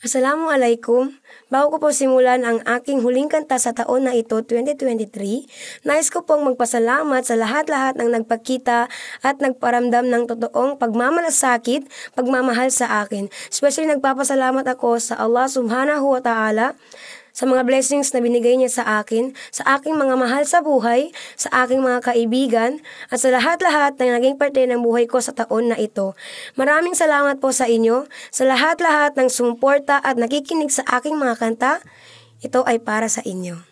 Assalamualaikum. Bago ko po simulan ang aking huling kanta sa taon na ito, 2023, nais ko pong magpasalamat sa lahat-lahat ng nagpakita at nagparamdam ng totoong pagmamalasakit, pagmamahal sa akin. Especially nagpapasalamat ako sa Allah subhanahu wa ta'ala sa mga blessings na binigay niya sa akin, sa aking mga mahal sa buhay, sa aking mga kaibigan, at sa lahat-lahat na naging parte ng buhay ko sa taon na ito. Maraming salamat po sa inyo, sa lahat-lahat ng sumuporta at nakikinig sa aking mga kanta. Ito ay para sa inyo.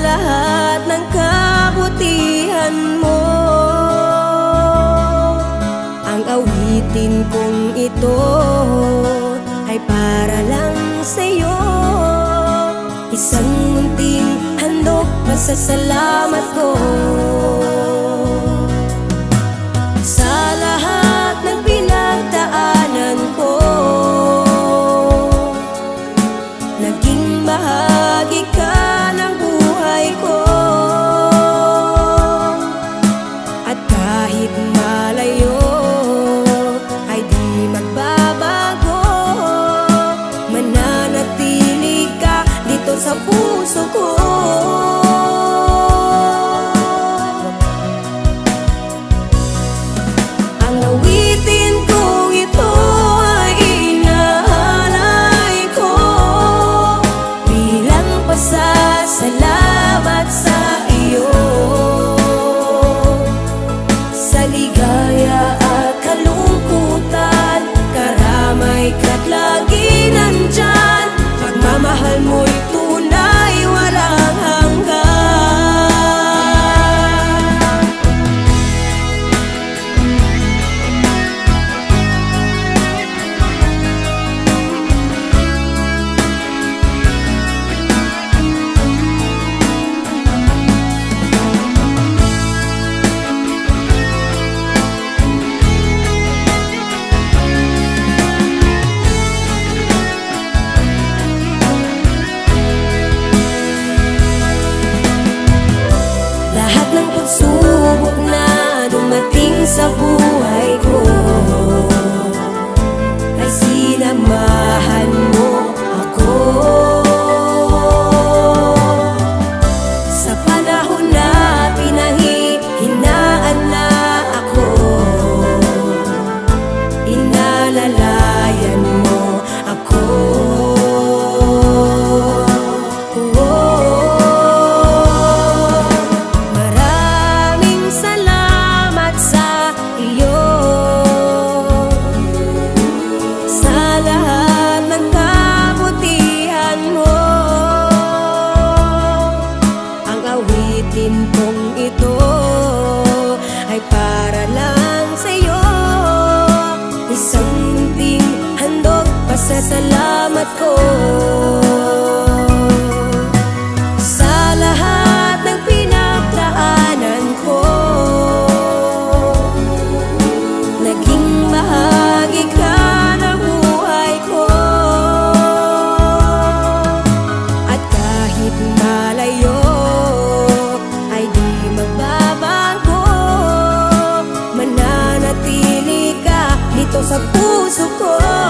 Lahat ng kabutihan mo Ang awitin kong ito ay para lang sa'yo. Isang munting handog masasalamat ko sa puso essa. puso con